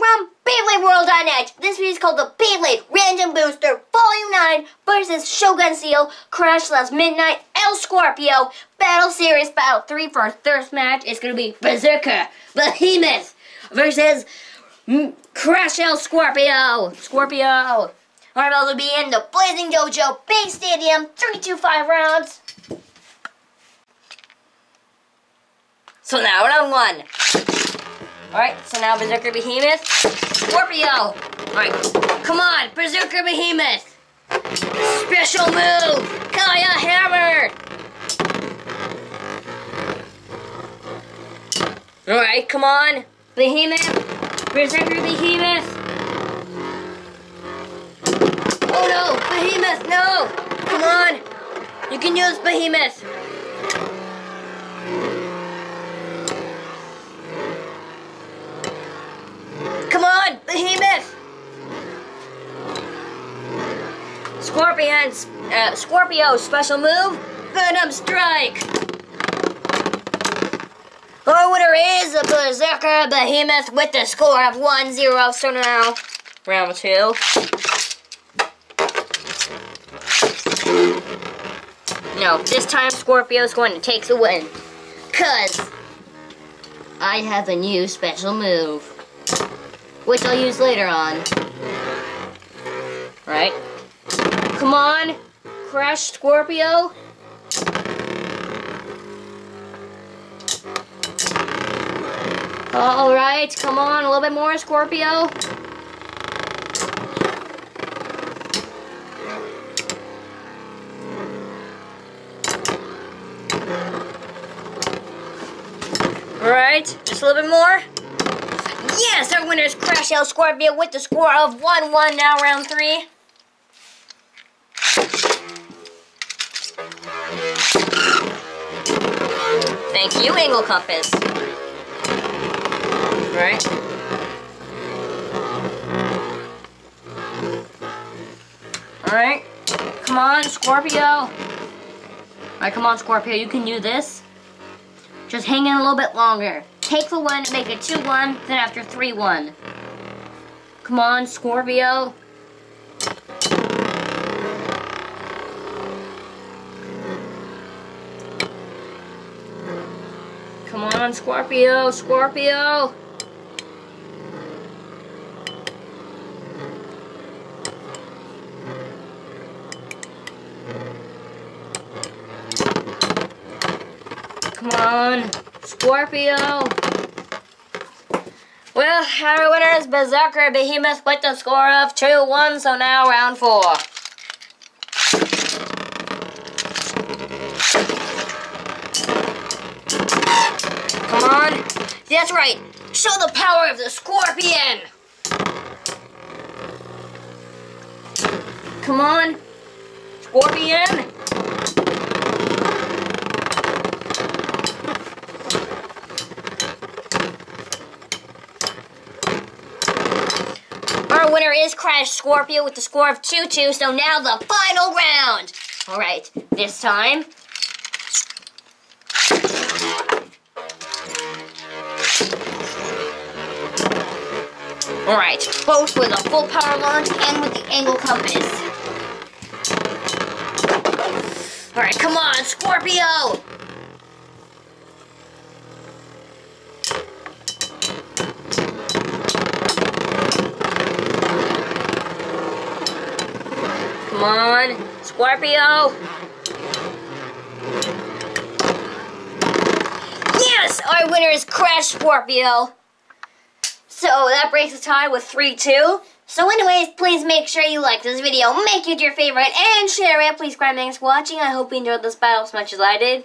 From BeybladeWorld.net. This video is called the Beyblade Random Booster Volume 9 versus Shogun Steel, Crash Last Midnight, Escolpio, Battle Series Battle 3 for our first match. It's going to be Berserker Behemoth versus Crash Escolpio. Scorpio. Our battle will be in the Blazing Dojo Big Stadium, 3-2-5 rounds. So now round one. Alright, so now Berserker Behemoth. Scorpio! Alright, come on, Berserker Behemoth! Special move! Kaya Hammer! Alright, come on, Behemoth! Berserker Behemoth! Oh no, Behemoth, no! Come on! You can use Behemoth! Come on, Behemoth! Scorpion's, uh, Scorpio special move, Venom Strike! Our winner is a Berserker Behemoth with the score of 1-0, so now, round two. No, this time Scorpio's going to take the win. Cause I have a new special move. Which I'll use later on. Right? Come on! Crash Scorpio! Alright, come on, a little bit more, Scorpio. Alright, just a little bit more. Yes, our winner is Crash Escolpio with the score of 1-1 now, round 3. Thank you, Angle Compass. Right. Alright. Come on, Scorpio. Alright, come on, Scorpio. You can do this. Just hang in a little bit longer. Take the one, make it 2-1, then after 3-1. Come on, Scorpio. Come on, Scorpio, Scorpio. Come on, Scorpio. Well, our winner is Berserker Behemoth with the score of 2-1, so now round 4. On. That's right. Show the power of the Scorpion. Come on. Scorpion. Our winner is Crash Scorpio with the score of 2-2, so now the final round. Alright, this time. Alright, both with a full power launch and with the angle compass. Alright, come on, Scorpio! Come on, Scorpio! Yes! Our winner is Crash Scorpio! So that breaks the tie with 3-2. So anyways, please make sure you like this video, make it your favorite, and share it. Please subscribe, thanks for watching. I hope you enjoyed this battle as much as I did.